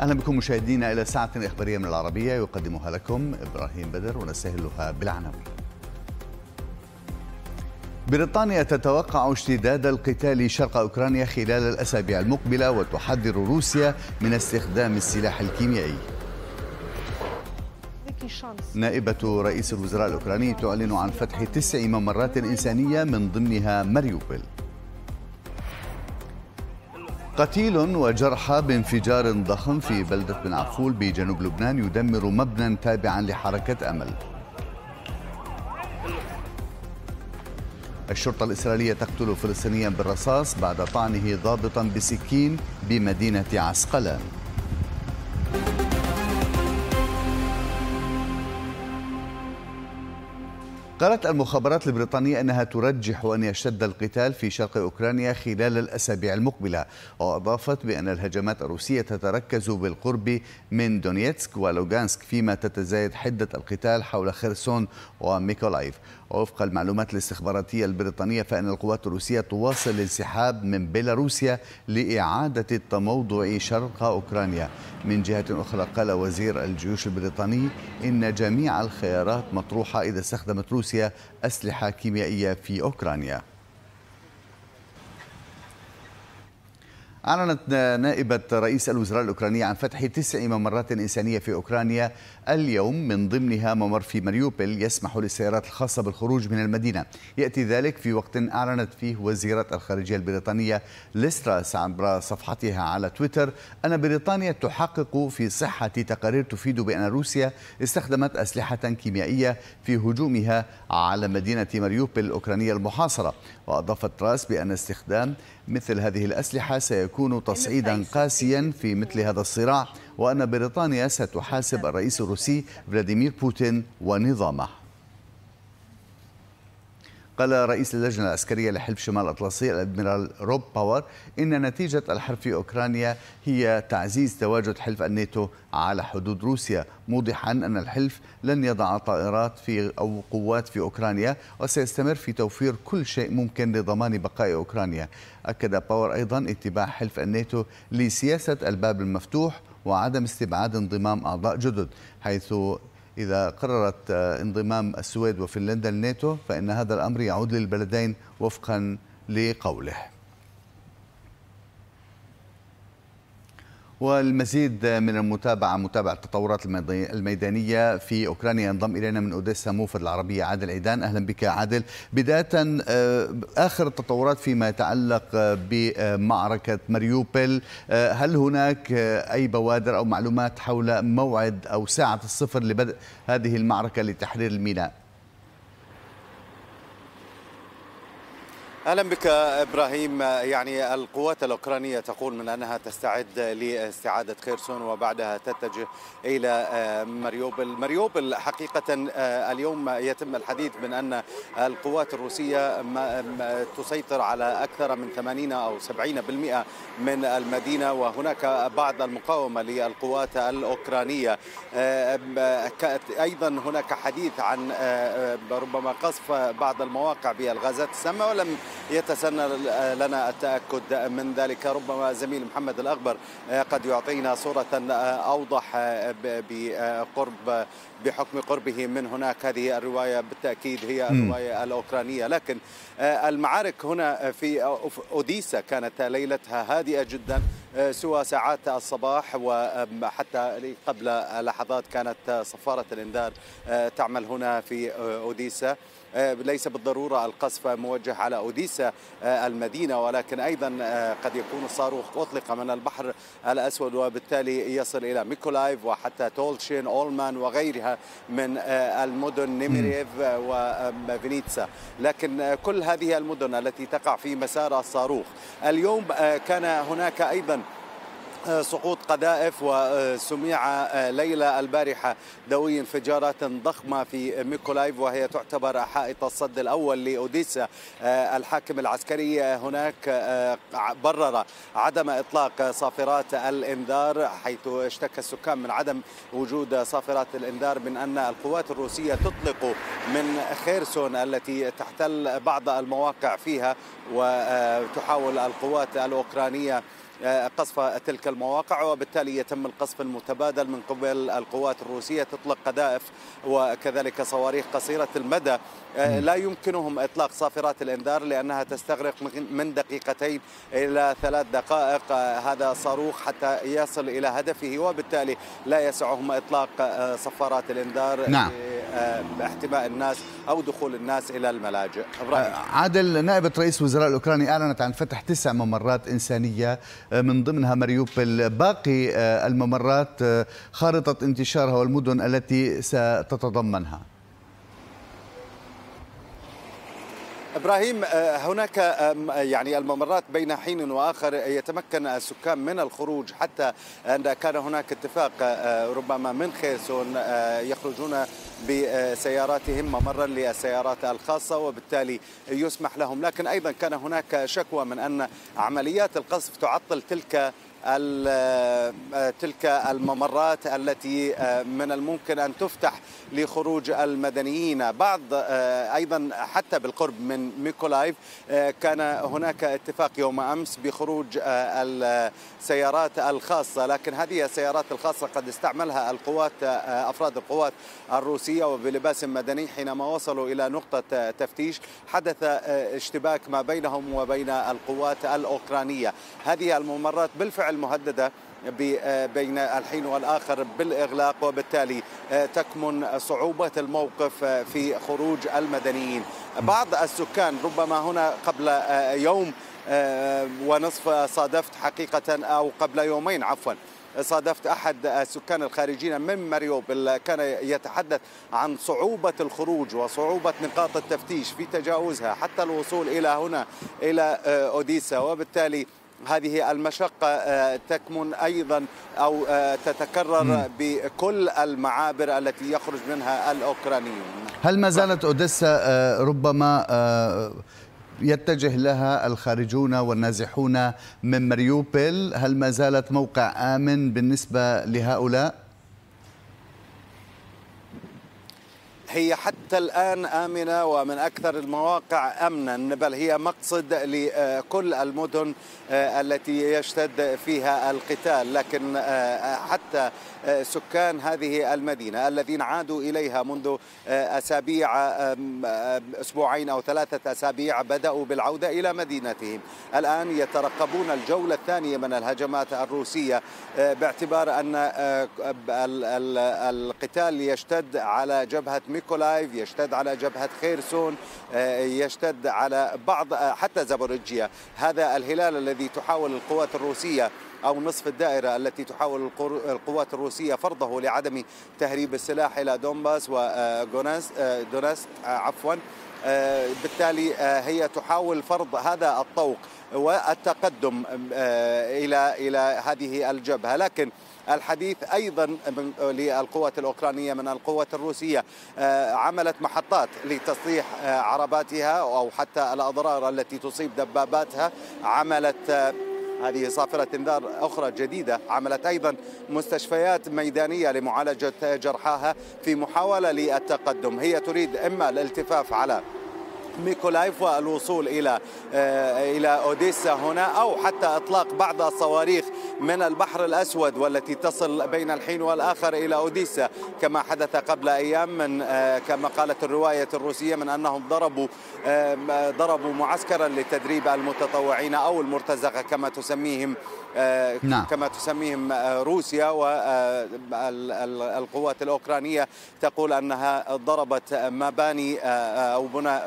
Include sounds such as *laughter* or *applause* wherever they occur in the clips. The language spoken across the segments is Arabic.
أهلا بكم مشاهدينا إلى ساعة إخبارية من العربية يقدمها لكم إبراهيم بدر ونستهلها بالعناوين. بريطانيا تتوقع اشتداد القتال شرق أوكرانيا خلال الأسابيع المقبلة وتحذر روسيا من استخدام السلاح الكيميائي. نائبة رئيس الوزراء الأوكراني تعلن عن فتح تسع ممرات إنسانية من ضمنها مريوبل قتيل وجرحى بانفجار ضخم في بلدة بن عفول بجنوب لبنان يدمر مبنى تابعا لحركة أمل. الشرطة الإسرائيلية تقتل فلسطينيا بالرصاص بعد طعنه ضابطا بسكين بمدينة عسقلان. قالت المخابرات البريطانية أنها ترجح أن يشتد القتال في شرق أوكرانيا خلال الأسابيع المقبلة وأضافت بأن الهجمات الروسية تتركز بالقرب من دونيتسك ولوغانسك فيما تتزايد حدة القتال حول خيرسون وميكولايف. ووفق المعلومات الاستخباراتية البريطانية فإن القوات الروسية تواصل الانسحاب من بيلاروسيا لإعادة التموضع شرق أوكرانيا. من جهة أخرى قال وزير الجيوش البريطاني إن جميع الخيارات مطروحة إذا استخدمت روسيا أسلحة كيميائية في أوكرانيا. أعلنت نائبة رئيس الوزراء الأوكرانية عن فتح تسع ممرات إنسانية في أوكرانيا اليوم من ضمنها ممر في مريوبل يسمح للسيارات الخاصة بالخروج من المدينة. يأتي ذلك في وقت أعلنت فيه وزيرة الخارجية البريطانية ليستراس عبر صفحتها على تويتر أن بريطانيا تحقق في صحة تقارير تفيد بأن روسيا استخدمت أسلحة كيميائية في هجومها على مدينة مريوبل الأوكرانية المحاصرة. وأضافت تراس بأن استخدام مثل هذه الأسلحة سيكون تصعيدا قاسيا في مثل هذا الصراع وأن بريطانيا ستحاسب الرئيس الروسي فلاديمير بوتين ونظامه. قال رئيس اللجنة العسكرية لحلف شمال الأطلسي الأدميرال روب باور إن نتيجة الحرب في أوكرانيا هي تعزيز تواجد حلف الناتو على حدود روسيا موضحا أن الحلف لن يضع طائرات في أو قوات في أوكرانيا وسيستمر في توفير كل شيء ممكن لضمان بقاء أوكرانيا. أكد باور أيضا اتباع حلف الناتو لسياسة الباب المفتوح وعدم استبعاد انضمام أعضاء جدد حيث إذا قررت انضمام السويد وفنلندا للناتو فإن هذا الأمر يعود للبلدين وفقا لقوله. والمزيد من المتابعة متابعة التطورات الميدانية في أوكرانيا. ينضم إلينا من أوديسا موفد العربية عادل عيدان. أهلا بك عادل. بداية آه، آخر التطورات فيما يتعلق بمعركة مريوبل آه، هل هناك أي بوادر أو معلومات حول موعد أو ساعة الصفر لبدء هذه المعركة لتحرير الميناء؟ أهلا بك إبراهيم. يعني القوات الأوكرانية تقول من أنها تستعد لاستعادة خيرسون وبعدها تتجه إلى مريوبل، مريوبل حقيقة اليوم يتم الحديث من أن القوات الروسية تسيطر على أكثر من 80 أو 70% من المدينة وهناك بعض المقاومة للقوات الأوكرانية. أيضا هناك حديث عن ربما قصف بعض المواقع بالغازات السامه ولم يتسنى لنا التأكد من ذلك. ربما زميل محمد الأخبر قد يعطينا صورة أوضح بقرب بحكم قربه من هناك. هذه الرواية بالتأكيد هي الرواية الأوكرانية. لكن المعارك هنا في أوديسا كانت ليلتها هادئة جدا سوى ساعات الصباح وحتى قبل لحظات كانت صفارة الإنذار تعمل هنا في أوديسا. آه، ليس بالضرورة القصف موجه على أوديسا آه، المدينة ولكن أيضا آه، قد يكون الصاروخ أطلق من البحر الأسود وبالتالي يصل إلى ميكولايف وحتى تولشين أومان وغيرها من المدن نيميريف وفينيتسا لكن كل هذه المدن التي تقع في مسار الصاروخ اليوم كان هناك أيضا سقوط قذائف وسمع ليلة البارحة دوي انفجارات ضخمة في ميكولايف وهي تعتبر حائط الصد الأول لأوديسا. الحاكم العسكري هناك برر عدم إطلاق صافرات الإنذار حيث اشتكى السكان من عدم وجود صافرات الإنذار من أن القوات الروسية تطلق من خيرسون التي تحتل بعض المواقع فيها وتحاول القوات الأوكرانية قصف تلك المواقع وبالتالي يتم القصف المتبادل من قبل القوات الروسية تطلق قذائف وكذلك صواريخ قصيرة المدى لا يمكنهم إطلاق صافرات الإنذار لأنها تستغرق من دقيقتين إلى ثلاث دقائق هذا صاروخ حتى يصل إلى هدفه وبالتالي لا يسعهم إطلاق صفارات الإنذار نعم. احتماء الناس أو دخول الناس إلى الملاجئ. عادل نائبة رئيس وزراء الأوكراني أعلنت عن فتح تسع ممرات إنسانية من ضمنها مريوبل باقي الممرات خارطة انتشارها والمدن التي ستتضمنها. إبراهيم آه، هناك يعني الممرات بين حين وآخر يتمكن السكان من الخروج حتى ان كان هناك اتفاق آه، ربما من خيرسون آه، يخرجون بسياراتهم ممرا للسيارات الخاصة وبالتالي يسمح لهم. لكن أيضا كان هناك شكوى من أن عمليات القصف تعطل تلك تلك الممرات التي من الممكن أن تفتح لخروج المدنيين. بعض أيضا حتى بالقرب من ميكولايف كان هناك اتفاق يوم أمس بخروج السيارات الخاصة. لكن هذه السيارات الخاصة قد استعملها القوات أفراد القوات الروسية وبلباس مدني حينما وصلوا إلى نقطة تفتيش. حدث اشتباك ما بينهم وبين القوات الأوكرانية. هذه الممرات بالفعل مهدده بين الحين والآخر بالإغلاق وبالتالي تكمن صعوبة الموقف في خروج المدنيين. بعض السكان ربما هنا قبل يوم ونصف صادفت حقيقة أو قبل يومين عفوا صادفت أحد السكان الخارجين من ماريوبل كان يتحدث عن صعوبة الخروج وصعوبة نقاط التفتيش في تجاوزها حتى الوصول إلى هنا إلى أوديسا وبالتالي هذه المشقة تكمن أيضا أو تتكرر بكل المعابر التي يخرج منها الأوكرانيون. هل ما زالت أوديسا ربما يتجه لها الخارجون والنازحون من مريوبل هل ما زالت موقع آمن بالنسبة لهؤلاء؟ هي حتى الآن آمنة ومن أكثر المواقع أمنا بل هي مقصد لكل المدن التي يشتد فيها القتال. لكن حتى سكان هذه المدينة الذين عادوا إليها منذ أسابيع أسبوعين أو ثلاثة أسابيع بدأوا بالعودة إلى مدينتهم. الآن يترقبون الجولة الثانية من الهجمات الروسية باعتبار أن القتال يشتد على جبهة ميكولايف يشتد على جبهة خيرسون يشتد على بعض حتى زابوريجيا. هذا الهلال الذي تحاول القوات الروسية أو نصف الدائرة التي تحاول القوات الروسية فرضه لعدم تهريب السلاح إلى دونباس ودونست عفوا. بالتالي هي تحاول فرض هذا الطوق والتقدم إلى إلى هذه الجبهة. لكن الحديث أيضا من للقوات الأوكرانية من القوات الروسية. عملت محطات لتصليح عرباتها أو حتى الأضرار التي تصيب دباباتها. عملت هذه صافرة إنذار أخرى جديدة. عملت أيضا مستشفيات ميدانية لمعالجة جرحاها في محاولة للتقدم. هي تريد إما الالتفاف على ميكولايف والوصول إلى إلى أوديسا هنا أو حتى إطلاق بعض الصواريخ من البحر الأسود والتي تصل بين الحين والآخر إلى أوديسا كما حدث قبل أيام من كما قالت الرواية الروسية من أنهم ضربوا ضربوا معسكرا لتدريب المتطوعين أو المرتزقة كما تسميهم نعم. كما تسميهم روسيا والقوات الأوكرانية تقول أنها ضربت مباني أو بنى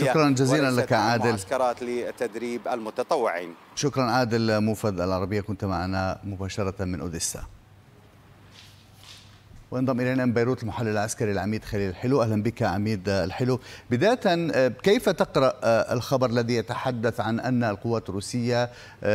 تحتيه شكرا جزيلا لك عادل. معسكرات لتدريب المتطوعين. شكرا عادل موفد العربية كنت معنا مباشرة من أوديسا. وانضم إلينا من بيروت المحلل العسكري العميد خليل الحلو أهلا بك عميد الحلو. بداية كيف تقرأ الخبر الذي يتحدث عن أن القوات الروسية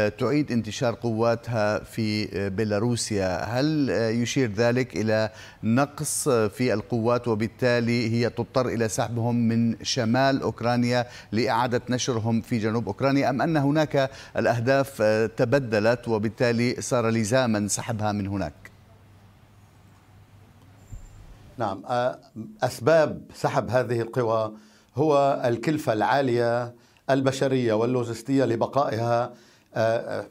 تعيد انتشار قواتها في بيلاروسيا؟ هل يشير ذلك إلى نقص في القوات وبالتالي هي تضطر إلى سحبهم من شمال أوكرانيا لإعادة نشرهم في جنوب أوكرانيا أم أن هناك الأهداف تبدلت وبالتالي صار لزاما سحبها من هناك؟ نعم. أسباب سحب هذه القوى هو الكلفة العالية البشرية واللوجستية لبقائها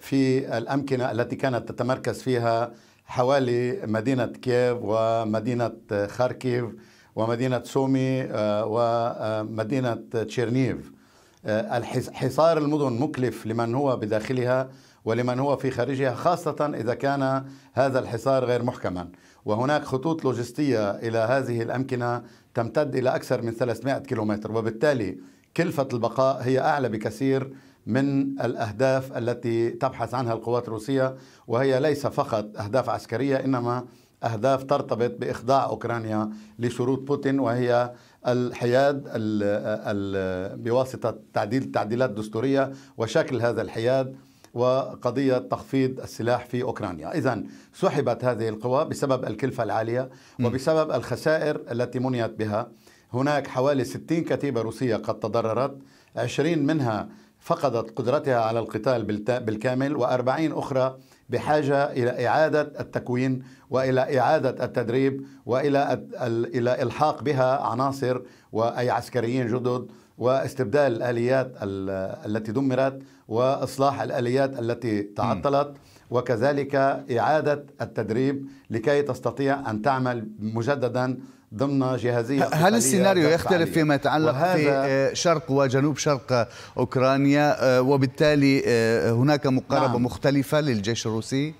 في الأمكنة التي كانت تتمركز فيها حوالي مدينة كييف ومدينة خاركيف ومدينة سومي ومدينة تشيرنيف حصار المدن مكلف لمن هو بداخلها ولمن هو في خارجها خاصة إذا كان هذا الحصار غير محكما. وهناك خطوط لوجستية إلى هذه الأمكنة تمتد إلى أكثر من 300 كيلومتر. وبالتالي كلفة البقاء هي أعلى بكثير من الأهداف التي تبحث عنها القوات الروسية وهي ليس فقط أهداف عسكرية إنما أهداف ترتبط بإخضاع أوكرانيا لشروط بوتين وهي الحياد ال ال بواسطة تعديل تعديلات دستورية. وشكل هذا الحياد وقضية تخفيض السلاح في أوكرانيا. إذا سحبت هذه القوى بسبب الكلفة العالية وبسبب الخسائر التي منيت بها. هناك حوالي 60 كتيبة روسية قد تضررت 20 منها فقدت قدرتها على القتال بالكامل و40 أخرى بحاجة إلى إعادة التكوين وإلى إعادة التدريب وإلى إلى إلحاق بها عناصر وأي عسكريين جدد واستبدال الآليات التي دمرت وإصلاح الآليات التي تعطلت وكذلك إعادة التدريب لكي تستطيع أن تعمل مجددا ضمن جهازية هل السيناريو يختلف فيما يتعلق في آه، شرق وجنوب شرق أوكرانيا آه، وبالتالي آه، هناك مقاربة نعم. مختلفة للجيش الروسي؟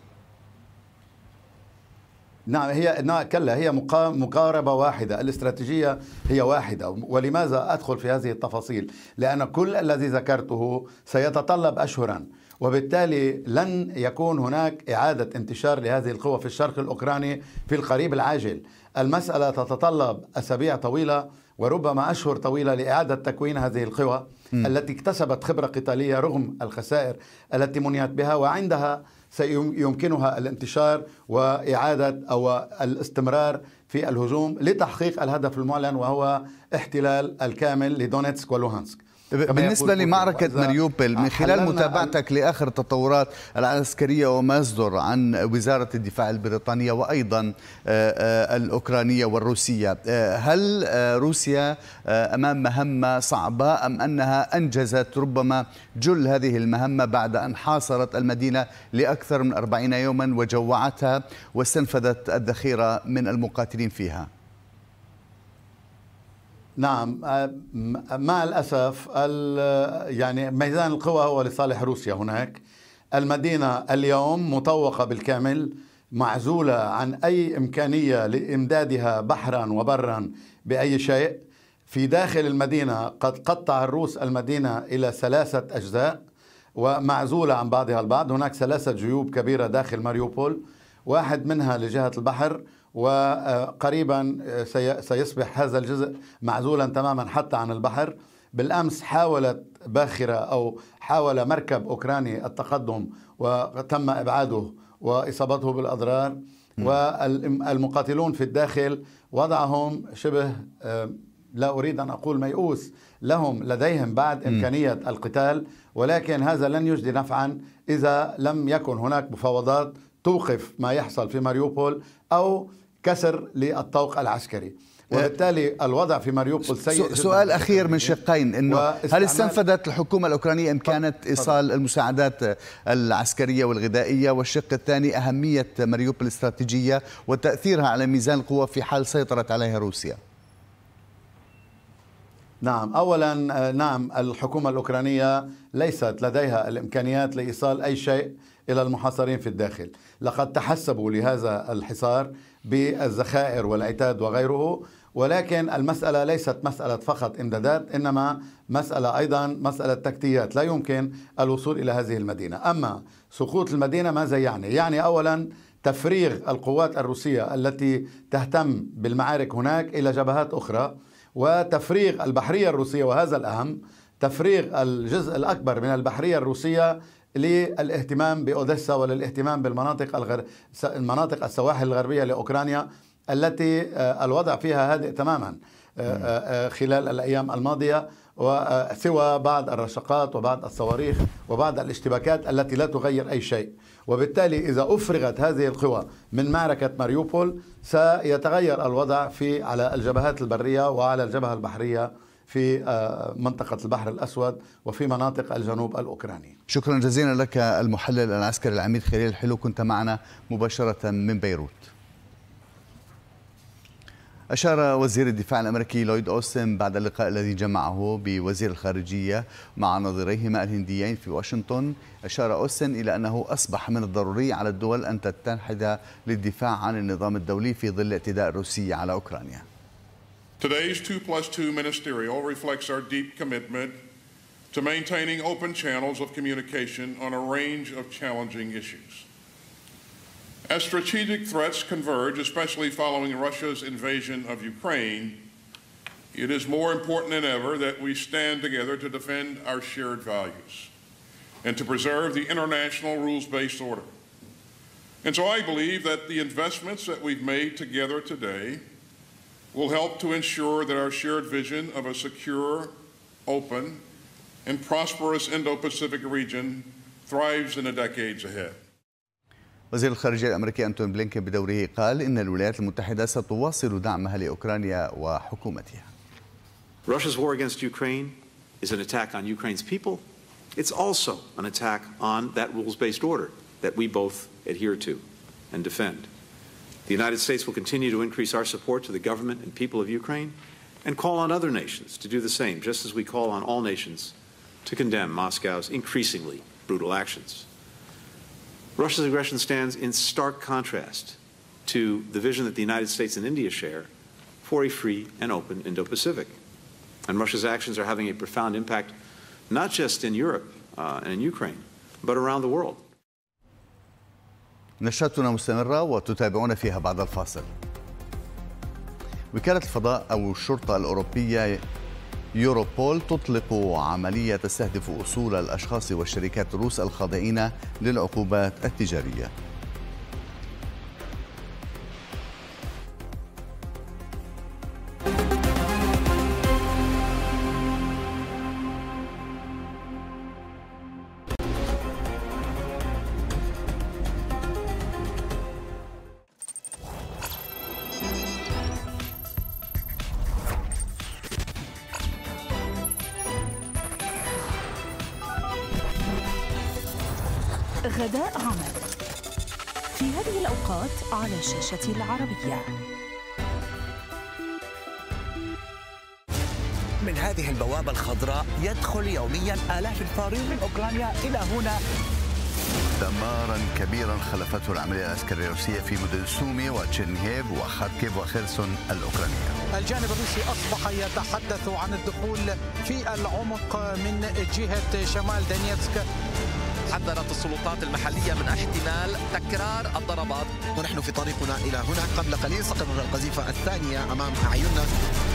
نعم هي كلا هي مقاربة واحدة. الاستراتيجية هي واحدة. ولماذا أدخل في هذه التفاصيل؟ لأن كل الذي ذكرته سيتطلب أشهرا. وبالتالي لن يكون هناك إعادة انتشار لهذه القوة في الشرق الأوكراني في القريب العاجل المسألة تتطلب أسابيع طويلة وربما أشهر طويلة لإعادة تكوين هذه القوى م. التي اكتسبت خبرة قتالية رغم الخسائر التي منيت بها وعندها سيمكنها الانتشار وإعادة أو الاستمرار في الهجوم لتحقيق الهدف المعلن وهو احتلال الكامل لدونيتسك ولوهانسك بالنسبة لمعركة ماريوبل من خلال متابعتك لآخر التطورات العسكرية وما يصدر عن وزارة الدفاع البريطانية وأيضا آه، آه، الأوكرانية والروسية. آه، هل روسيا أمام مهمة صعبة أم أنها أنجزت ربما جل هذه المهمة بعد أن حاصرت المدينة لأكثر من أربعين يوما وجوعتها واستنفذت الذخيرة من المقاتلين فيها؟ نعم مع الأسف يعني ميزان القوى هو لصالح روسيا هناك. المدينة اليوم مطوقة بالكامل معزولة عن أي إمكانية لإمدادها بحرا وبرا بأي شيء. في داخل المدينة قد قطع الروس المدينة إلى ثلاثة أجزاء ومعزولة عن بعضها البعض. هناك ثلاثة جيوب كبيرة داخل ماريوبول واحد منها لجهة البحر وقريبا سيصبح هذا الجزء معزولا تماما حتى عن البحر. بالأمس حاولت باخرة أو حاول مركب أوكراني التقدم وتم إبعاده وإصابته بالأضرار. والمقاتلون في الداخل وضعهم شبه آه، لا أريد أن أقول ميؤوس لهم لديهم بعد إمكانية القتال. ولكن هذا لن يجدي نفعا إذا لم يكن هناك مفاوضات توقف ما يحصل في ماريوبول أو كسر للطوق العسكري. وبالتالي الوضع في ماريوبول سيء سؤال أخير من شقين إنه هل استنفذت الحكومة الأوكرانية امكانه إيصال المساعدات العسكرية والغذائية؟ والشق الثاني أهمية ماريوبول الاستراتيجية وتأثيرها على ميزان القوى في حال سيطرت عليها روسيا. نعم. اولا نعم الحكومة الأوكرانية ليست لديها الإمكانيات لإيصال أي شيء إلى المحاصرين في الداخل. لقد تحسبوا لهذا الحصار بالذخائر والعتاد وغيره ولكن المسألة ليست مسألة فقط إمدادات إنما مسألة أيضا مسألة تكتيات لا يمكن الوصول إلى هذه المدينة أما سقوط المدينة ماذا يعني؟ يعني أولا تفريغ القوات الروسية التي تهتم بالمعارك هناك إلى جبهات أخرى وتفريغ البحرية الروسية وهذا الأهم تفريغ الجزء الأكبر من البحرية الروسية للاهتمام بأوديسا وللاهتمام بالمناطق الغر... المناطق السواحل الغربية لأوكرانيا التي آه، الوضع فيها هادئ تماما. آه، آه، خلال الأيام الماضية وسوى بعض الرشقات وبعض الصواريخ وبعض الاشتباكات التي لا تغير أي شيء. وبالتالي إذا أفرغت هذه القوى من معركة ماريوبول سيتغير الوضع في على الجبهات البرية وعلى الجبهة البحرية في منطقة البحر الأسود وفي مناطق الجنوب الأوكراني. شكرا جزيلا لك المحلل العسكري العميد خليل الحلو. كنت معنا مباشرة من بيروت. أشار وزير الدفاع الأمريكي لويد أوستن بعد اللقاء الذي جمعه بوزير الخارجية مع نظيريهما الهنديين في واشنطن. أشار أوستن إلى أنه أصبح من الضروري على الدول أن تتحد للدفاع عن النظام الدولي في ظل اعتداء الروسية على أوكرانيا. Today's 2 plus 2 ministerial reflects our deep commitment to maintaining open channels of communication on a range of challenging issues. As strategic threats converge, especially following Russia's invasion of Ukraine, it is more important than ever that we stand together to defend our shared values and to preserve the international rules based order. And so I believe that the investments that we've made together today will help to ensure that our shared vision of a secure, open, and prosperous Indo Pacific region thrives in the decades ahead. وزير الخارجية الأمريكي أنتون بلينكن بدوره قال إن الولايات المتحدة ستواصل دعمها لأوكرانيا وحكومتها. Russia's war against Ukraine is an attack on Ukraine's people. It's also an attack on that rules-based order that we both adhere to and defend. The United States will continue to increase our support to the government and people of Ukraine and call on other nations to do the same, just as we call on all nations to condemn Moscow's increasingly brutal actions. Russia's aggression stands in stark contrast to the vision that the United States and India share for a free and open Indo Pacific. And Russia's actions are having a profound impact not just in Europe uh, and in Ukraine, but around the world. نشرتنا مستمرة وتتابعون فيها بعد الفاصل. وكالة الفضاء أو الشرطة الأوروبية يوروبول تطلق عملية تستهدف أصول الأشخاص والشركات الروس الخاضعين للعقوبات التجارية. يدخل يوميا آلاف الفارين من أوكرانيا إلى هنا. دمارا كبيرا خلفته العملية العسكرية الروسية في مدن سومي وتشيرنيهيف وخاركيف وخيرسون الأوكرانية. الجانب الروسي أصبح يتحدث عن الدخول في العمق من جهة شمال دونيتسك حذرت السلطات المحلية من احتمال تكرار الضربات. ونحن في طريقنا إلى هنا. قبل قليل سقطت القذيفة الثانية أمام أعيننا.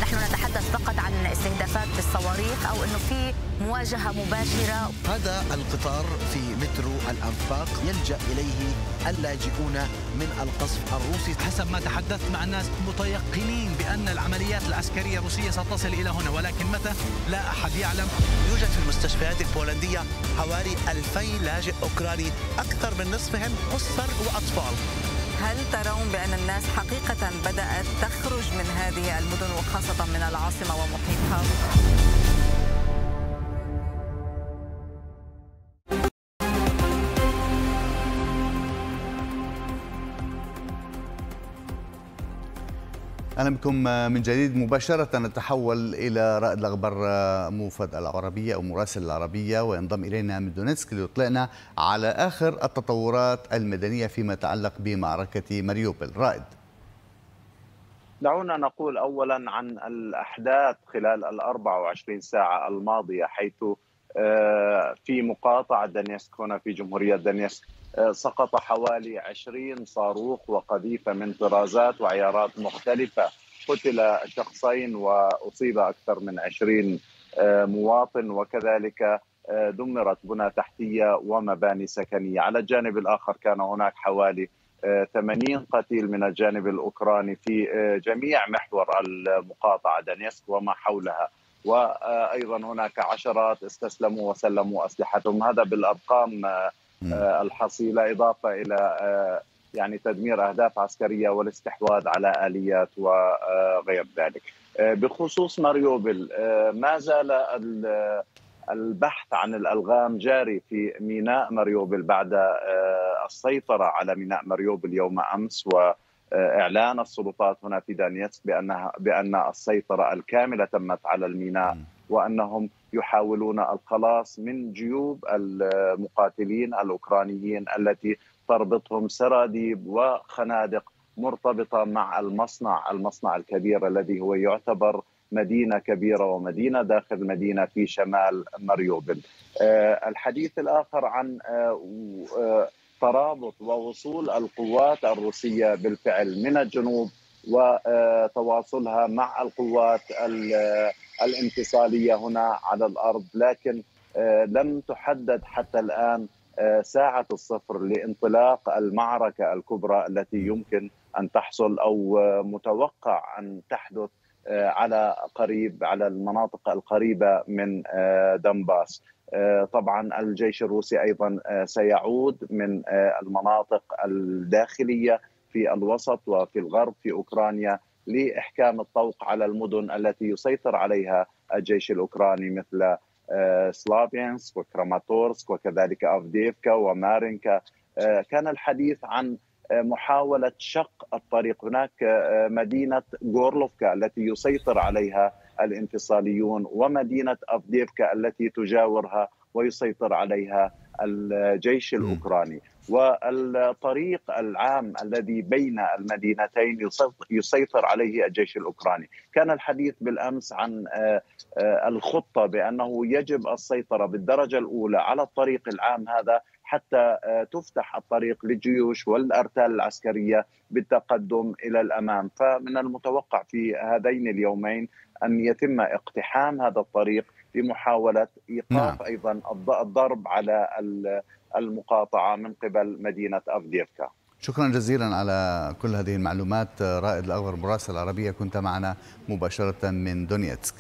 نحن نتحدث فقط عن استهدافات بالصواريخ أو أنه في مواجهة مباشرة. هذا القطار في مترو الأنفاق يلجأ إليه اللاجئون من القصف الروسي. حسب ما تحدثت مع الناس متيقنين بأن العمليات العسكرية الروسية ستصل إلى هنا ولكن متى؟ لا أحد يعلم. يوجد في المستشفيات البولندية حوالي 2000 لاجئ أوكراني أكثر من نصفهم أسر وأطفال. هل ترون بأن الناس حقيقة بدأت تخرج من هذه المدن وخاصة من العاصمة ومحيطها؟ أهلا بكم من جديد. مباشرة نتحول إلى رائد الأخبار موفد العربية أو مراسل العربية وينضم إلينا من دونيتسك ليطلعنا على آخر التطورات المدنية فيما يتعلق بمعركة ماريوبل. رائد. دعونا نقول أولا عن الأحداث خلال ال 24 ساعة الماضية حيث في مقاطعة دانيسك هنا في جمهورية دانيسك سقط حوالي 20 صاروخ وقذيفة من طرازات وعيارات مختلفة. قتل شخصين وأصيب أكثر من 20 مواطن. وكذلك دمرت بنى تحتية ومباني سكنية. على الجانب الآخر كان هناك حوالي 80 قتيل من الجانب الأوكراني في جميع محور المقاطعة دانيسك وما حولها. وأيضا هناك عشرات استسلموا وسلموا أسلحتهم هذا بالأرقام الحصيلة إضافة إلى يعني تدمير أهداف عسكرية والاستحواذ على آليات وغير ذلك. بخصوص ماريوبل ما زال البحث عن الألغام جاري في ميناء ماريوبل بعد السيطرة على ميناء ماريوبل يوم أمس و إعلان السلطات هنا في دانيتسك بانها بأن السيطرة الكاملة تمت على الميناء وأنهم يحاولون الخلاص من جيوب المقاتلين الأوكرانيين التي تربطهم سراديب وخنادق مرتبطة مع المصنع، المصنع الكبير الذي هو يعتبر مدينة كبيرة ومدينة داخل مدينة في شمال مريوبل. الحديث الآخر عن ترابط ووصول القوات الروسية بالفعل من الجنوب وتواصلها مع القوات الانفصالية هنا على الأرض. لكن لم تحدد حتى الآن ساعة الصفر لانطلاق المعركة الكبرى التي يمكن أن تحصل أو متوقع أن تحدث على قريب على المناطق القريبة من دنباس. طبعا الجيش الروسي أيضا سيعود من المناطق الداخلية في الوسط وفي الغرب في أوكرانيا لإحكام الطوق على المدن التي يسيطر عليها الجيش الأوكراني مثل سلافيانسك وكراماتورسك وكذلك أفديفكا ومارينكا. كان الحديث عن محاولة شق الطريق. هناك مدينة غورلوفكا التي يسيطر عليها الانفصاليون ومدينة أفديفكا التي تجاورها ويسيطر عليها الجيش الأوكراني. والطريق العام الذي بين المدينتين يسيطر عليه الجيش الأوكراني، كان الحديث بالأمس عن الخطة بأنه يجب السيطرة بالدرجة الأولى على الطريق العام هذا حتى تفتح الطريق للجيوش والأرتال العسكرية بالتقدم إلى الأمام، فمن المتوقع في هذين اليومين أن يتم اقتحام هذا الطريق بمحاوله إيقاف نعم. أيضا الضرب على المقاطعة من قبل مدينة أفديفكا. شكرا جزيلا على كل هذه المعلومات رائد الاغبر مراسل العربية كنت معنا مباشرة من دونيتسك.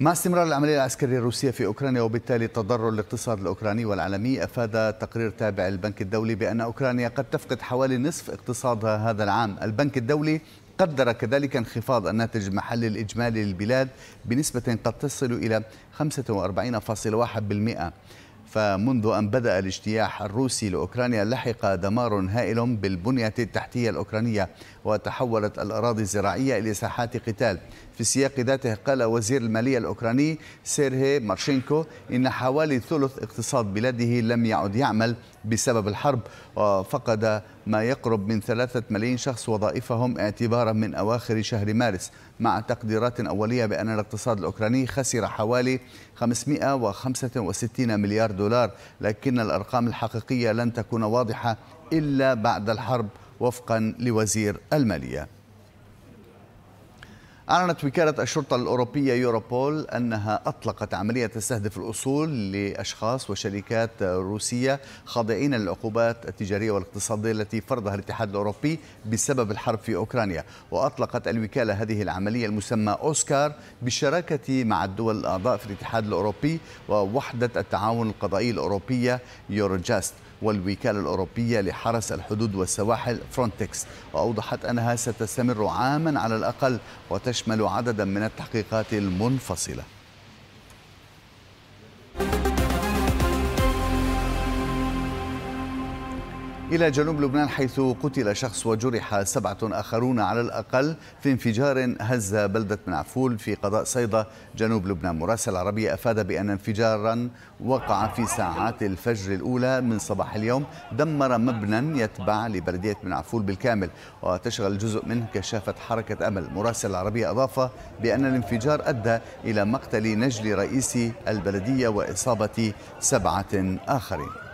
مع استمرار العملية العسكرية الروسية في أوكرانيا وبالتالي تضرر الاقتصاد الأوكراني والعالمي. أفاد تقرير تابع البنك الدولي بأن أوكرانيا قد تفقد حوالي نصف اقتصادها هذا العام. البنك الدولي قدر كذلك انخفاض الناتج المحلي الإجمالي للبلاد بنسبة قد تصل إلى 45.1% فمنذ أن بدأ الاجتياح الروسي لأوكرانيا لحق دمار هائل بالبنية التحتية الأوكرانية وتحولت الأراضي الزراعية إلى ساحات قتال. في السياق ذاته قال وزير المالية الأوكراني سيرهي مارشينكو إن حوالي ثلث اقتصاد بلاده لم يعد يعمل بسبب الحرب وفقد ما يقرب من ثلاثة ملايين شخص وظائفهم اعتبارا من أواخر شهر مارس. مع تقديرات أولية بأن الاقتصاد الأوكراني خسر حوالي 565 مليار دولار لكن الأرقام الحقيقية لن تكون واضحة إلا بعد الحرب وفقا لوزير المالية. أعلنت وكالة الشرطة الأوروبية يوروبول أنها أطلقت عملية تستهدف الأصول لأشخاص وشركات روسية خاضعين للعقوبات التجارية والاقتصادية التي فرضها الاتحاد الأوروبي بسبب الحرب في أوكرانيا. وأطلقت الوكالة هذه العملية المسمى أوسكار بالشراكة مع الدول الأعضاء في الاتحاد الأوروبي ووحدة التعاون القضائي الأوروبية يوروجاست. والوكالة الأوروبية لحرس الحدود والسواحل فرونتكس وأوضحت أنها ستستمر عاما على الأقل وتشمل عددا من التحقيقات المنفصلة. إلى جنوب لبنان حيث قتل شخص وجرح سبعة آخرون على الأقل في انفجار هز بلدة منعفول في قضاء صيدا. جنوب لبنان مراسل العربية أفاد بأن انفجارا وقع في ساعات الفجر الأولى من صباح اليوم. دمر مبنى يتبع لبلدية منعفول بالكامل وتشغل جزء منه كشافة حركة أمل. مراسل العربية أضاف بأن الانفجار أدى إلى مقتل نجل رئيس البلدية وإصابة سبعة آخرين.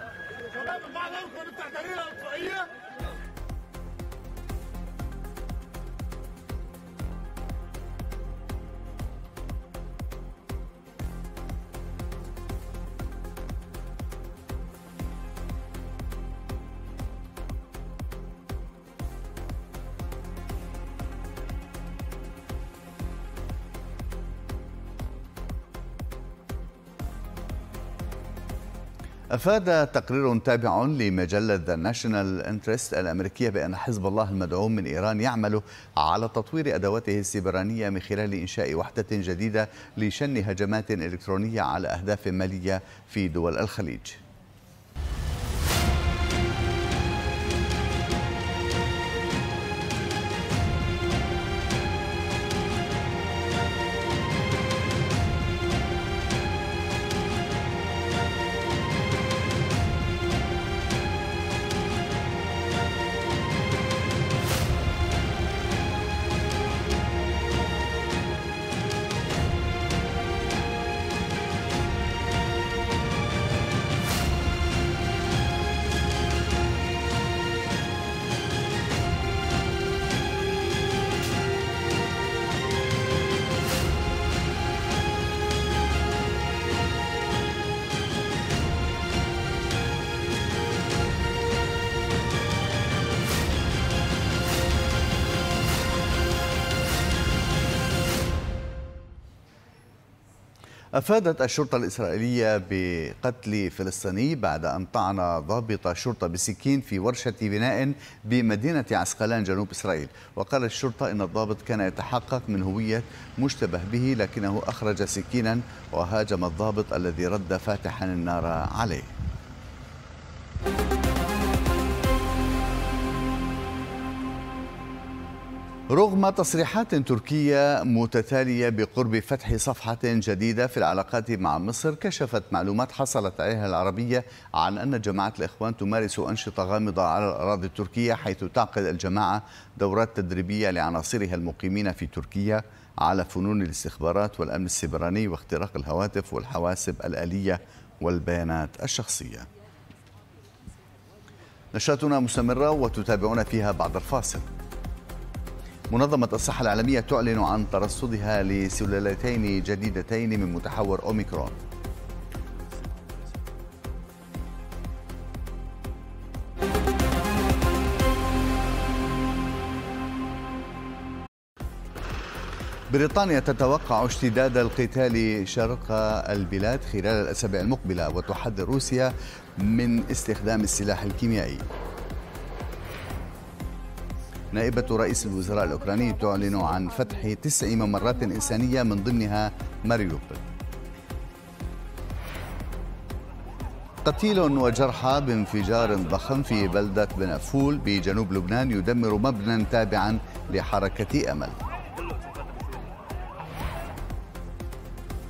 أفاد تقرير تابع لمجلة ذا ناشونال انترست الأمريكية بأن حزب الله المدعوم من إيران يعمل على تطوير أدواته السيبرانية من خلال إنشاء وحدة جديدة لشن هجمات إلكترونية على أهداف مالية في دول الخليج. أفادت الشرطة الإسرائيلية بقتل فلسطيني بعد أن طعن ضابط شرطة بسكين في ورشة بناء بمدينة عسقلان جنوب إسرائيل. وقال الشرطة إن الضابط كان يتحقق من هوية مشتبه به لكنه أخرج سكينا وهاجم الضابط الذي رد فاتحا النار عليه. رغم تصريحات تركية متتالية بقرب فتح صفحة جديدة في العلاقات مع مصر كشفت معلومات حصلت عليها العربية عن أن جماعة الإخوان تمارس أنشطة غامضة على الأراضي التركية حيث تعقد الجماعة دورات تدريبية لعناصرها المقيمين في تركيا على فنون الاستخبارات والأمن السيبراني واختراق الهواتف والحواسب الآلية والبيانات الشخصية. نشأتنا مستمرة وتتابعون فيها بعد الفاصل. منظمة الصحة العالمية تعلن عن ترصدها لسلالتين جديدتين من متحور أوميكرون. بريطانيا تتوقع اشتداد القتال شرق البلاد خلال الأسابيع المقبلة وتحذر روسيا من استخدام السلاح الكيميائي. نائبة رئيس الوزراء الأوكراني تعلن عن فتح تسع ممرات إنسانية من ضمنها ماريوبل قتيل وجرحى بانفجار ضخم في بلدة بنفول بجنوب لبنان يدمر مبنى تابعا لحركة أمل.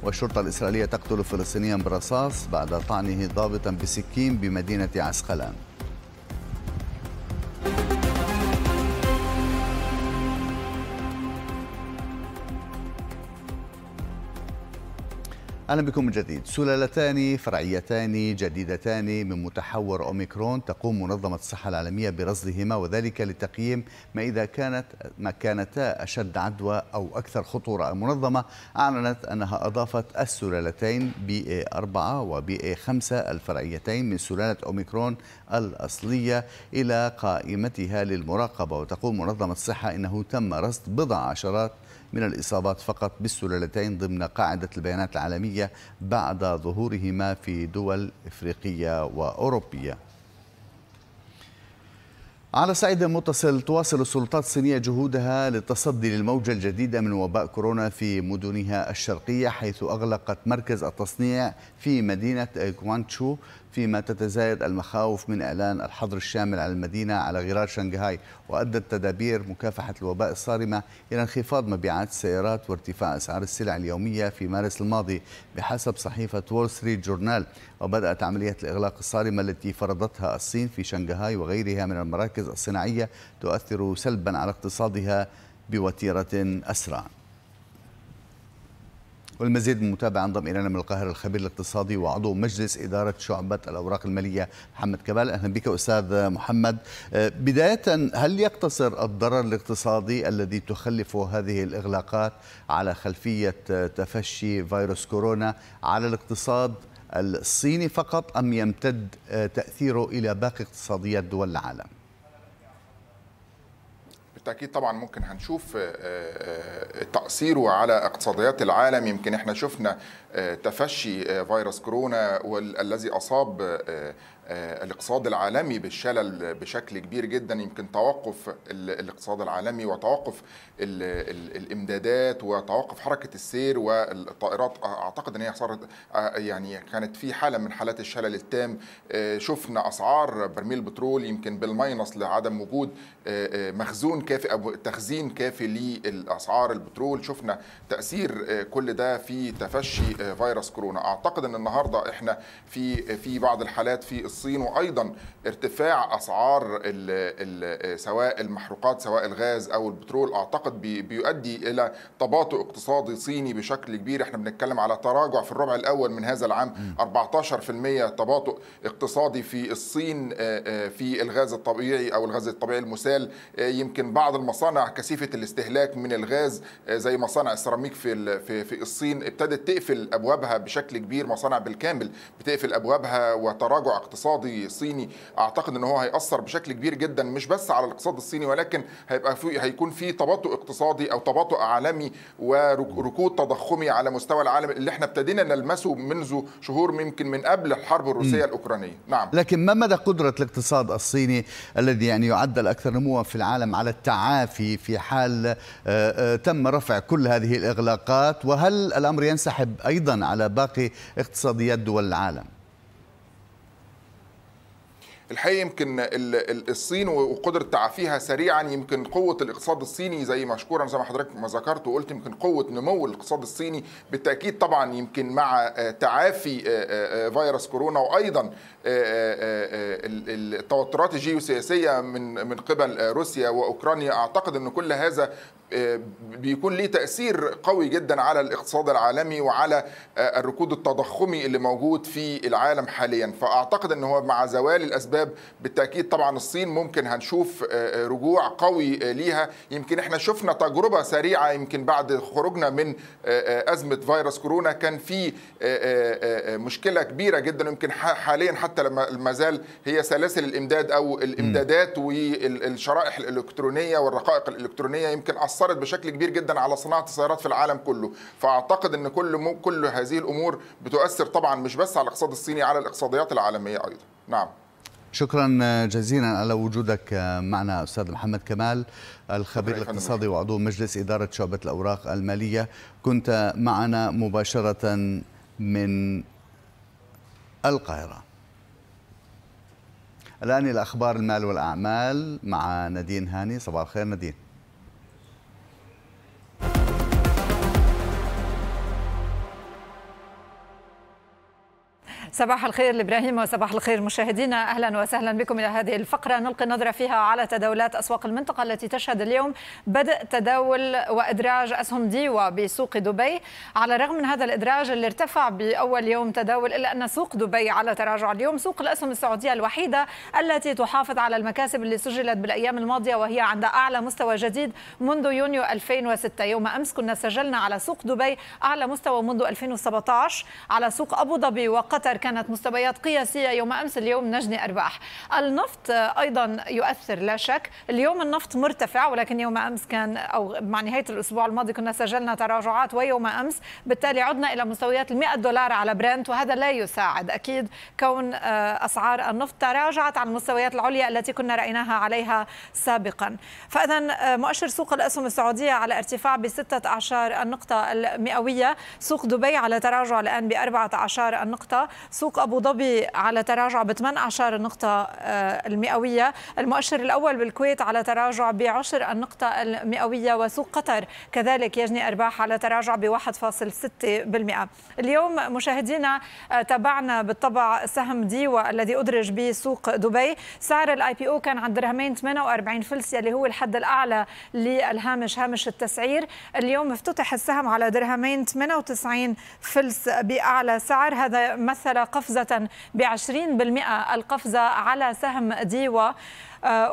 والشرطة الإسرائيلية تقتل فلسطينيا برصاص بعد طعنه ضابطا بسكين بمدينة عسقلان. أهلا بكم من جديد. سلالتان فرعيتان جديدتان من متحور أوميكرون تقوم منظمة الصحة العالمية برصدهما وذلك لتقييم ما إذا كانت ما كانتا أشد عدوى أو أكثر خطورة. المنظمة أعلنت أنها أضافت السلالتين بي اي 4 وبي اي 5 الفرعيتين من سلالة أوميكرون الأصلية إلى قائمتها للمراقبة. وتقول منظمة الصحة إنه تم رصد بضع عشرات من الإصابات فقط بالسلالتين ضمن قاعدة البيانات العالمية بعد ظهورهما في دول إفريقية وأوروبية. على صعيد متصل تواصل السلطات الصينية جهودها للتصدي للموجة الجديدة من وباء كورونا في مدنها الشرقية حيث أغلقت مركز التصنيع في مدينة كوانتشو فيما تتزايد المخاوف من إعلان الحظر الشامل على المدينة على غرار شنغهاي وأدت تدابير مكافحة الوباء الصارمة إلى انخفاض مبيعات السيارات وارتفاع أسعار السلع اليومية في مارس الماضي بحسب صحيفة وول ستريت جورنال وبدأت عملية الإغلاق الصارمة التي فرضتها الصين في شنغهاي وغيرها من المراكز الصناعية تؤثر سلبا على اقتصادها بوتيرة أسرع والمزيد من المتابعة انضم إلينا من القاهرة الخبير الاقتصادي وعضو مجلس إدارة شعبة الأوراق المالية محمد كمال أهلا بك أستاذ محمد آه، بداية هل يقتصر الضرر الاقتصادي الذي تخلفه هذه الإغلاقات على خلفية تفشي فيروس كورونا على الاقتصاد الصيني فقط أم يمتد آه، تأثيره إلى باقي اقتصاديات دول العالم؟ بالتأكيد طبعا ممكن هنشوف تأثيره على اقتصاديات العالم. يمكن إحنا شفنا تفشي فيروس كورونا والذي أصاب الاقتصاد العالمي بالشلل بشكل كبير جدا. يمكن توقف الاقتصاد العالمي وتوقف الإمدادات وتوقف حركة السير والطائرات. أعتقد إن هي صارت يعني كانت في حالة من حالات الشلل التام. شفنا أسعار برميل البترول يمكن بال minus لعدم وجود مخزون كافي أو تخزين كافي للأسعار البترول. شفنا تأثير كل ده في تفشي فيروس كورونا. أعتقد إن النهارده إحنا في في بعض الحالات في الصين وأيضا ارتفاع أسعار ال ال سواء المحروقات سواء الغاز أو البترول أعتقد بي بيؤدي إلى تباطؤ اقتصادي صيني بشكل كبير. إحنا بنتكلم على تراجع في الربع الأول من هذا العام 14% تباطؤ اقتصادي في الصين في الغاز الطبيعي أو الغاز الطبيعي المسال. يمكن بعض المصانع كثيفة الاستهلاك من الغاز زي مصانع السيراميك في في في الصين ابتدت تقفل أبوابها بشكل كبير مصانع بالكامل بتقفل أبوابها وتراجع اقتصادي صيني أعتقد إن هو هيأثر بشكل كبير جدا مش بس على الاقتصاد الصيني ولكن هيبقى في هيكون في تباطؤ اقتصادي أو تباطؤ عالمي وركود تضخمي على مستوى العالم اللي إحنا ابتدينا نلمسه منذ شهور يمكن من قبل الحرب الروسية م. الأوكرانية. نعم. لكن ما مدى قدرة الاقتصاد الصيني الذي يعني يعد الأكثر نموا في العالم على التعافي في حال تم رفع كل هذه الإغلاقات؟ وهل الأمر ينسحب أيضا على باقي اقتصاديات دول العالم؟ الحقيقة يمكن الصين وقدرة تعافيها سريعا يمكن قوة الاقتصاد الصيني زي مشكورا زي ما حضرتك ما ذكرت وقلت يمكن قوة نمو الاقتصاد الصيني بالتأكيد طبعا يمكن مع تعافي فيروس كورونا وأيضا التوترات الجيوسياسية من من قبل روسيا وأوكرانيا. أعتقد إن كل هذا بيكون ليه تأثير قوي جدا على الاقتصاد العالمي وعلى الركود التضخمي اللي موجود في العالم حاليا. فأعتقد إن هو مع زوال الأسباب بالتأكيد طبعا الصين ممكن هنشوف رجوع قوي ليها. يمكن إحنا شفنا تجربة سريعة يمكن بعد خروجنا من أزمة فيروس كورونا كان في مشكلة كبيرة جدا. يمكن حاليا حتى لما ما زال هي سلاسل الإمداد أو الإمدادات والشرائح الإلكترونية والرقائق الإلكترونية يمكن أثرت بشكل كبير جدا على صناعة السيارات في العالم كله. فأعتقد إن كل كل هذه الأمور بتؤثر طبعا مش بس على الاقتصاد الصيني على الاقتصاديات العالمية أيضا. نعم. شكرا جزيلا على وجودك معنا أستاذ محمد كمال الخبير الاقتصادي وعضو مجلس إدارة شعبة الأوراق المالية. كنت معنا مباشرة من القاهرة. الآن إلى أخبار المال والأعمال مع نادين هاني. صباح الخير نادين. صباح الخير لإبراهيم وصباح الخير مشاهدينا أهلا وسهلا بكم إلى هذه الفقرة. نلقي نظره فيها على تداولات أسواق المنطقة التي تشهد اليوم بدء تداول وإدراج اسهم ديوا بسوق دبي. على الرغم من هذا الإدراج اللي ارتفع بأول يوم تداول إلا أن سوق دبي على تراجع اليوم سوق الأسهم السعودية الوحيدة التي تحافظ على المكاسب اللي سجلت بالأيام الماضية وهي عند أعلى مستوى جديد منذ يونيو 2006 يوم أمس كنا سجلنا على سوق دبي أعلى مستوى منذ 2017 على سوق أبو ظبي وقطر كانت مستويات قياسية يوم أمس اليوم نجني أرباح. النفط أيضا يؤثر لا شك. اليوم النفط مرتفع ولكن يوم أمس كان أو مع نهاية الأسبوع الماضي كنا سجلنا تراجعات ويوم أمس. بالتالي عدنا إلى مستويات ال 100 دولار على برنت وهذا لا يساعد. أكيد كون أسعار النفط تراجعت عن المستويات العليا التي كنا رأيناها عليها سابقا. فاذا مؤشر سوق الأسهم السعودية على ارتفاع بستة اعشار النقطة المئوية. سوق دبي على تراجع الآن ب 14 النقطة. سوق أبو ظبي على تراجع ب 18 النقطة المئوية. المؤشر الأول بالكويت على تراجع بعشر النقطة المئوية وسوق قطر كذلك يجني أرباح على تراجع ب 1.6% اليوم مشاهدينا تابعنا بالطبع سهم DEWA الذي أدرج بسوق دبي. سعر ال IPO كان عند درهمين 48 فلس اللي هو الحد الأعلى للهامش هامش التسعير. اليوم افتتح السهم على درهمين 98 فلس بأعلى سعر. هذا مثل قفزة ب 20% القفزة على سهم ديوا.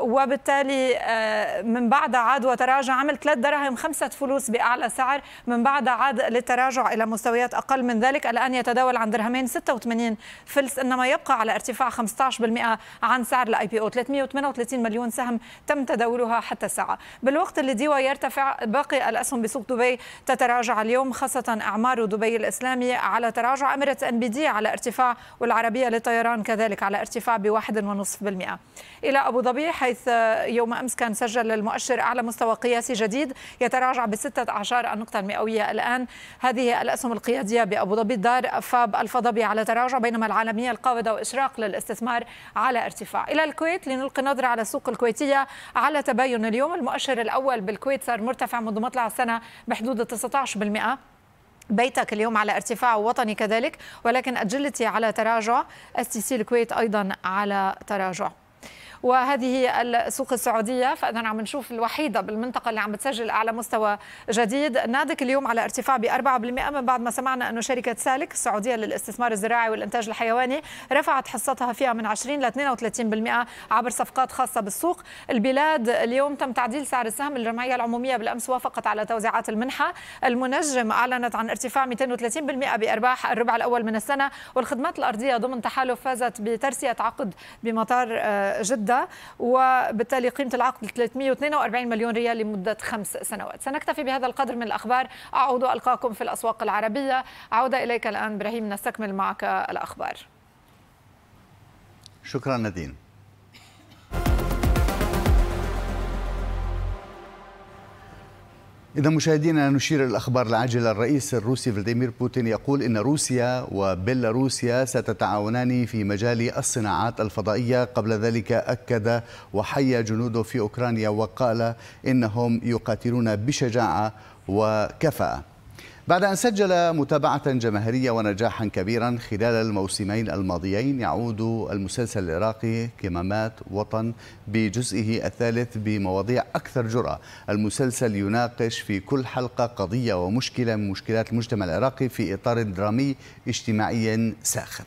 وبالتالي آه، من بعدها عاد وتراجع عمل 3 دراهم خمسة فلوس بأعلى سعر من بعدها عاد للتراجع إلى مستويات أقل من ذلك الآن يتداول عن درهمين 86 فلس إنما يبقى على ارتفاع 15% عن سعر ال IPO 338 مليون سهم تم تداولها حتى الساعة. بالوقت اللي DEWA يرتفع باقي الأسهم بسوق دبي تتراجع اليوم خاصة إعمار دبي الإسلامي على تراجع Emirates NBD على ارتفاع والعربية للطيران كذلك على ارتفاع ونصف بالمئة. إلى أبو ظبي حيث يوم أمس كان سجل المؤشر أعلى مستوى قياسي جديد يتراجع بستة عشر النقطة المئوية الآن. هذه الأسهم القيادية بأبو ظبي الدار FAB ألفا ظبي على تراجع بينما العالمية القابضة وإشراق للاستثمار على ارتفاع. إلى الكويت لنلقي نظرة على السوق الكويتية على تباين اليوم. المؤشر الأول بالكويت صار مرتفع منذ مطلع السنة بحدود 19% بيتك اليوم على ارتفاع وطني كذلك ولكن Agility على تراجع. STC الكويت أيضا على تراجع. وهذه السوق السعودية فإذا عم نشوف الوحيدة بالمنطقة اللي عم بتسجل أعلى مستوى جديد. نادك اليوم على ارتفاع ب 4% من بعد ما سمعنا أنه شركة سالك السعودية للاستثمار الزراعي والإنتاج الحيواني رفعت حصتها فيها من 20 ل 32% عبر صفقات خاصة بالسوق. البلاد اليوم تم تعديل سعر السهم الجمعيه العمومية بالأمس وافقت على توزيعات المنحة. المنجم أعلنت عن ارتفاع 230% بأرباح الربع الأول من السنة والخدمات الأرضية ضمن تحالف فازت بترسية عقد بمطار آه، جدة. جدة وبالتالي قيمة العقد 342 مليون ريال لمدة خمس سنوات. سنكتفي بهذا القدر من الأخبار. أعود ألقاكم في الأسواق العربية. عودة إليك الآن إبراهيم نستكمل معك الأخبار. شكرا نادين. إذا مشاهدينا نشير الأخبار العاجلة. الرئيس الروسي فلاديمير بوتين يقول إن روسيا وبيلاروسيا ستتعاونان في مجال الصناعات الفضائية. قبل ذلك أكد وحيا جنوده في أوكرانيا وقال إنهم يقاتلون بشجاعة وكفاءة. بعد أن سجل متابعة جماهيرية ونجاحا كبيرا خلال الموسمين الماضيين يعود المسلسل العراقي كمامات وطن بجزئه الثالث بمواضيع أكثر جرأة. المسلسل يناقش في كل حلقة قضية ومشكلة من مشكلات المجتمع العراقي في إطار درامي اجتماعي ساخر.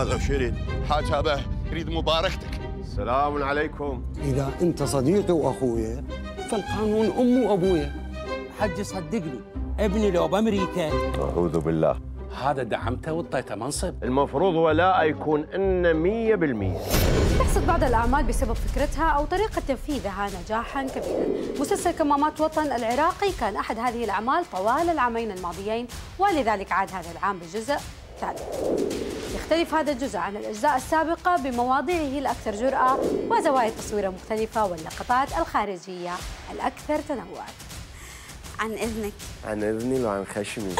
هذا وشريد حاج هذا يريد مباركتك. السلام عليكم. إذا أنت صديقي وأخويا فالقانون أمي وأبويا حج صدقني ابني لو بأمريكا. أعوذ بالله. هذا دعمته وطيته منصب. المفروض ولاء يكون إن مية بالمية. تحصد بعض الأعمال بسبب فكرتها أو طريقة تنفيذها نجاحا كبيرا. مسلسل كمامات وطن العراقي كان أحد هذه الأعمال طوال العامين الماضيين ولذلك عاد هذا العام بالجزء. الثالث. يختلف هذا الجزء عن الأجزاء السابقة بمواضيعه الأكثر جرأة وزوايا تصوير مختلفة واللقطات الخارجية الأكثر تنوعا. عن إذنك. عن إذني وعن خشمي.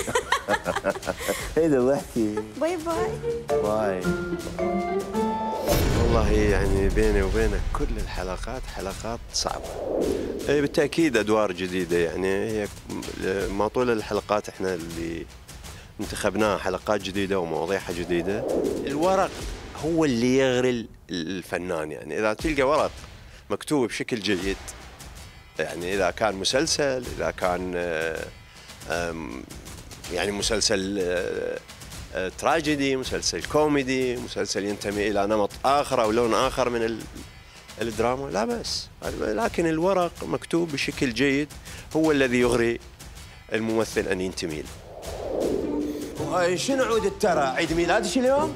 *laughs* هيدا بحكي bye bye. bye. والله يعني بيني وبينك كل الحلقات حلقات صعبة. بالتأكيد أدوار جديدة يعني. هي ما طول الحلقات إحنا اللي انتخبناها حلقات جديدة ومواضيعها جديدة. الورق هو اللي يغري الفنان يعني. إذا تلقى ورق مكتوب بشكل جيد يعني إذا كان مسلسل إذا كان يعني مسلسل آه، آه، تراجيدي مسلسل كوميدي مسلسل ينتمي إلى نمط آخر أو لون آخر من الدراما لا بس لكن الورق مكتوب بشكل جيد هو الذي يغري الممثل أن ينتمي له. شنو عود الترى عيد ميلادك اليوم؟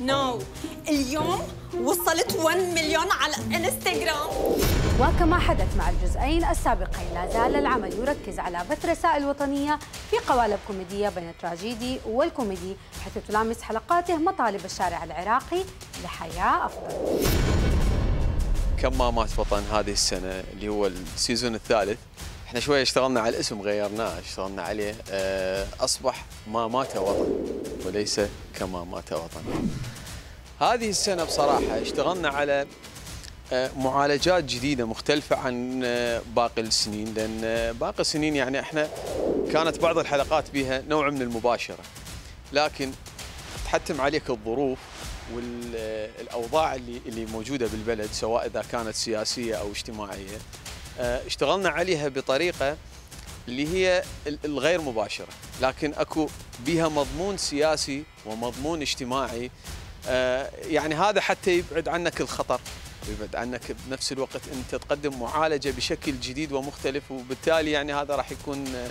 نو no. اليوم وصلت 1 مليون على انستغرام وكما حدث مع الجزئين السابقين لا زال العمل يركز على بث رسائل وطنية في قوالب كوميدية بين التراجيدي والكوميدي حيث تلامس حلقاته مطالب الشارع العراقي لحياة أفضل كمامات وطن هذه السنة اللي هو السيزون الثالث إحنا شوي اشتغلنا على الاسم غيرناه اشتغلنا عليه. آه أصبح ما مات وطن وليس كما مات وطن. هذه السنة بصراحة اشتغلنا على آه معالجات جديدة مختلفة عن آه باقي السنين لأن آه باقي السنين يعني إحنا كانت بعض الحلقات بها نوع من المباشرة. لكن تحتم عليك الظروف والاوضاع اللي اللي موجودة بالبلد سواء إذا كانت سياسية أو اجتماعية. آه، اشتغلنا عليها بطريقة اللي هي الغير مباشرة. لكن أكو بها مضمون سياسي ومضمون اجتماعي. آه، يعني هذا حتى يبعد عنك الخطر ويبعد عنك بنفس الوقت. أنت تقدم معالجة بشكل جديد ومختلف وبالتالي يعني هذا راح يكون آه،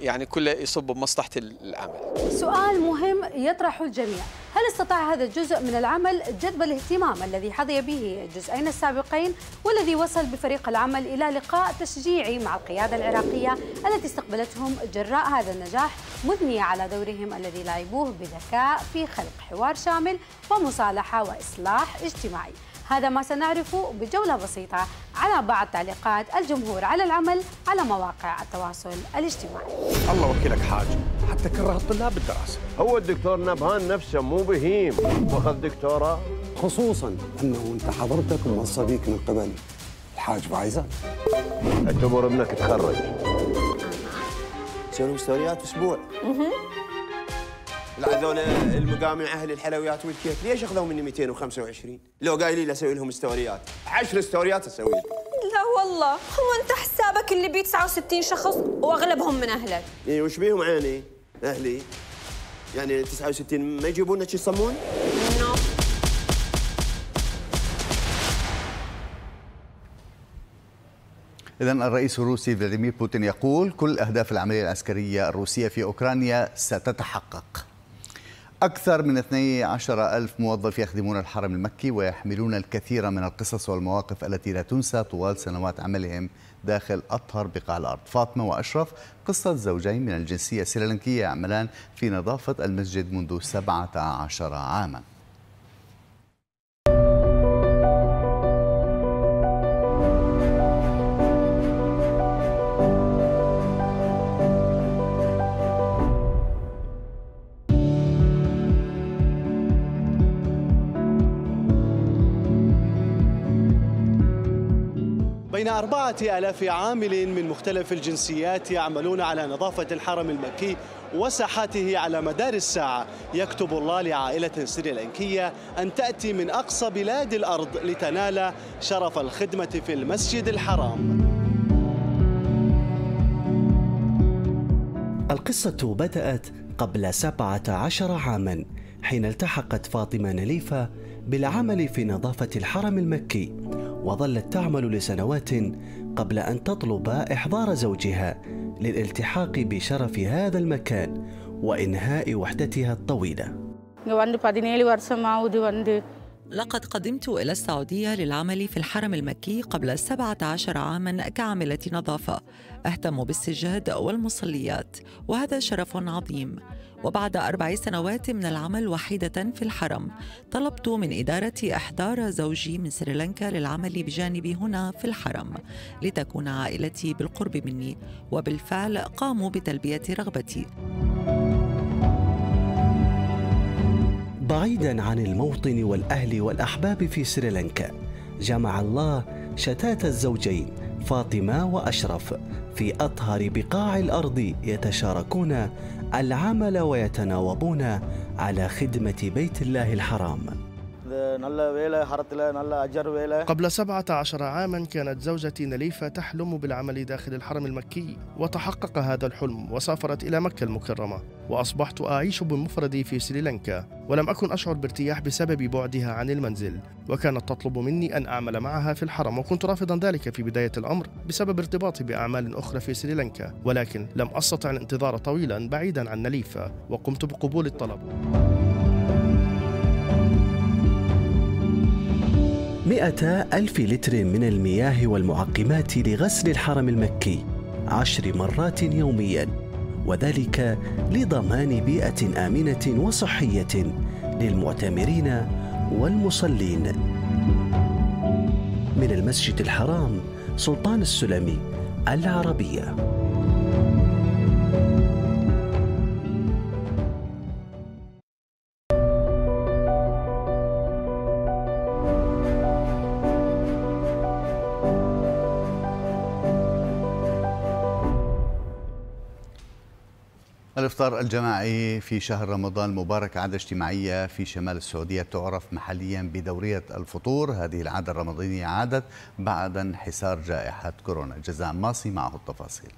يعني كله يصب بمصلحة العمل. سؤال مهم يطرحه الجميع، هل استطاع هذا الجزء من العمل جذب الاهتمام الذي حظي به الجزئين السابقين والذي وصل بفريق العمل إلى لقاء تشجيعي مع القيادة العراقية التي استقبلتهم جراء هذا النجاح مثنيه على دورهم الذي لعبوه بذكاء في خلق حوار شامل ومصالحة وإصلاح اجتماعي. هذا ما سنعرفه بجولة بسيطة على بعض تعليقات الجمهور على العمل على مواقع التواصل الاجتماعي. الله وكيلك حاج حتى كره الطلاب بالدراسة. هو الدكتور نبهان نفسه مو بهيم. واخذ دكتوراه خصوصا أنه أنت حضرتك موصليك من قبل الحاج فايزان اعتبر ابنك تخرج. تسوي ستوريات أسبوع؟ هذول المقامين أهل الحلويات والكيك ليش أخذوا مني 225 لو قايلين لي أسوي لهم ستوريات. 10 ستوريات أسوي لهم لا والله. هو أنت حسابك اللي بيه 69 شخص وأغلبهم من أهلك. إي وش بيهم عيني أهلي. يعني 69 ما يجيبون لك يصمون no. إذا الرئيس الروسي فلاديمير بوتين يقول كل أهداف العملية العسكرية الروسية في أوكرانيا ستتحقق. أكثر من 12 ألف موظف يخدمون الحرم المكي ويحملون الكثير من القصص والمواقف التي لا تنسى طوال سنوات عملهم داخل أطهر بقاع الأرض. فاطمة وأشرف قصة زوجين من الجنسية السريلانكية يعملان في نظافة المسجد منذ 17 عاماً. بين أربعة آلاف عامل من مختلف الجنسيات يعملون على نظافة الحرم المكي وساحاته على مدار الساعة. يكتب الله لعائلة سريلانكية أن تأتي من أقصى بلاد الأرض لتنال شرف الخدمة في المسجد الحرام. القصة بدأت قبل سبعة عشر عاما حين التحقت فاطمة نليفة بالعمل في نظافة الحرم المكي. وظلت تعمل لسنوات قبل أن تطلب إحضار زوجها للالتحاق بشرف هذا المكان وإنهاء وحدتها الطويلة. لقد قدمت إلى السعودية للعمل في الحرم المكي قبل 17 عاما كعاملة نظافة. أهتم بالسجاد والمصليات وهذا شرف عظيم. وبعد أربع سنوات من العمل وحيدة في الحرم طلبت من إدارة إحضار زوجي من سريلانكا للعمل بجانبي هنا في الحرم لتكون عائلتي بالقرب مني وبالفعل قاموا بتلبية رغبتي. بعيدا عن الموطن والأهل والأحباب في سريلانكا جمع الله شتات الزوجين فاطمة وأشرف في أطهر بقاع الأرض يتشاركون العمل ويتناوبون على خدمة بيت الله الحرام. قبل سبعة عشر عاما كانت زوجتي نليفة تحلم بالعمل داخل الحرم المكي وتحقق هذا الحلم وسافرت إلى مكة المكرمة وأصبحت أعيش بمفردي في سريلانكا ولم أكن أشعر بارتياح بسبب بعدها عن المنزل وكانت تطلب مني أن أعمل معها في الحرم وكنت رافضا ذلك في بداية الأمر بسبب ارتباطي بأعمال أخرى في سريلانكا ولكن لم أستطع الانتظار طويلا بعيدا عن نليفة وقمت بقبول الطلب. مئة ألف لتر من المياه والمعقمات لغسل الحرم المكي عشر مرات يوميا وذلك لضمان بيئة آمنة وصحية للمعتمرين والمصلين. من المسجد الحرام سلطان السلمي العربية. الإفطار الجماعي في شهر رمضان المبارك عادة اجتماعية في شمال السعودية تعرف محليا بدورية الفطور. هذه العادة الرمضانية عادت بعد انحسار جائحة كورونا. جزاء ماصي معه التفاصيل.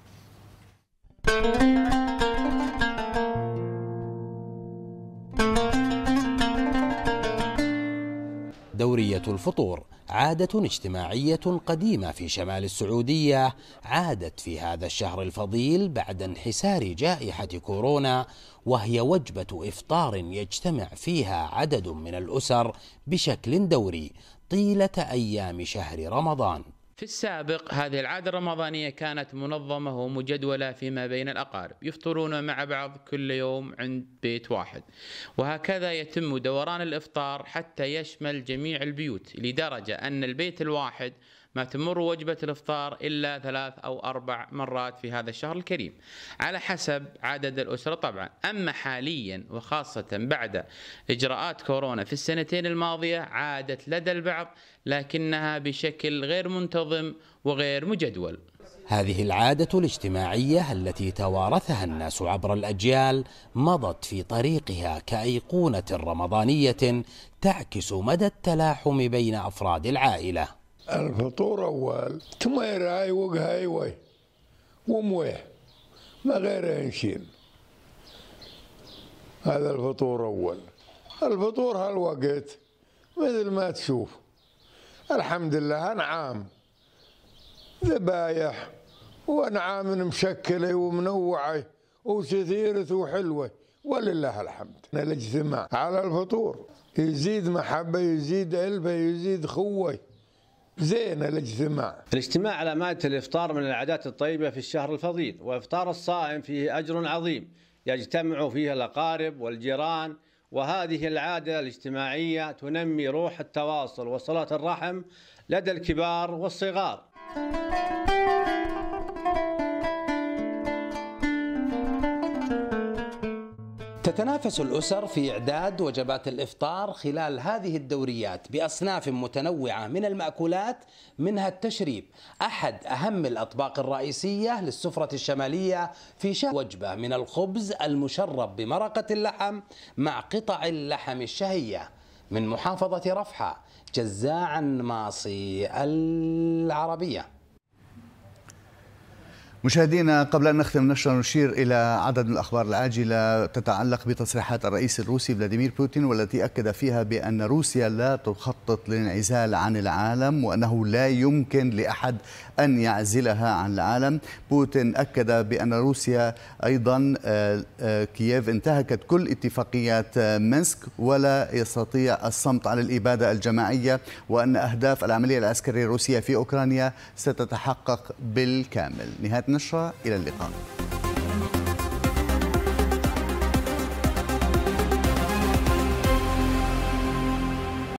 دورية الفطور عادة اجتماعية قديمة في شمال السعودية عادت في هذا الشهر الفضيل بعد انحسار جائحة كورونا وهي وجبة إفطار يجتمع فيها عدد من الأسر بشكل دوري طيلة أيام شهر رمضان. في السابق هذه العادة الرمضانية كانت منظمة ومجدولة فيما بين الأقارب يفطرون مع بعض كل يوم عند بيت واحد. وهكذا يتم دوران الإفطار حتى يشمل جميع البيوت لدرجة أن البيت الواحد ما تمر وجبة الإفطار إلا ثلاث أو أربع مرات في هذا الشهر الكريم. على حسب عدد الأسرة طبعا. أما حاليا وخاصة بعد إجراءات كورونا في السنتين الماضية عادت لدى البعض لكنها بشكل غير منتظم وغير مجدول. هذه العادة الاجتماعية التي توارثها الناس عبر الأجيال مضت في طريقها كأيقونة رمضانية تعكس مدى التلاحم بين أفراد العائلة. الفطور أول تمير هاي وقهاي وي ومويه ما غير ينشيل. هذا الفطور أول. الفطور هالوقت مثل ما تشوف. الحمد لله أنعام. ذبايح وأنعام مشكلة ومنوعة وكثيرة وحلوة. ولله الحمد. الاجتماع على الفطور. يزيد محبة يزيد ألفة يزيد خوة زين الاجتماع. الاجتماع على مائدة الإفطار من العادات الطيبة في الشهر الفضيل وإفطار الصائم فيه أجر عظيم يجتمع فيه الأقارب والجيران وهذه العادة الاجتماعية تنمي روح التواصل وصلة الرحم لدى الكبار والصغار. تتنافس الأسر في إعداد وجبات الإفطار خلال هذه الدوريات بأصناف متنوعة من المأكولات منها التشريب أحد أهم الأطباق الرئيسية للسفرة الشمالية في شهر وجبة من الخبز المشرب بمرقة اللحم مع قطع اللحم الشهية. من محافظة رفحة جزاعا ماصي العربية. مشاهدينا قبل أن نختم نشرة نشير إلى عدد من الأخبار العاجلة تتعلق بتصريحات الرئيس الروسي فلاديمير بوتين والتي أكد فيها بأن روسيا لا تخطط للانعزال عن العالم وأنه لا يمكن لأحد أن يعزلها عن العالم. بوتين أكد بأن روسيا أيضا كييف انتهكت كل اتفاقيات مينسك ولا يستطيع الصمت عن الإبادة الجماعية وأن أهداف العملية العسكرية الروسية في أوكرانيا ستتحقق بالكامل. نهاية النشرة إلى اللقاء.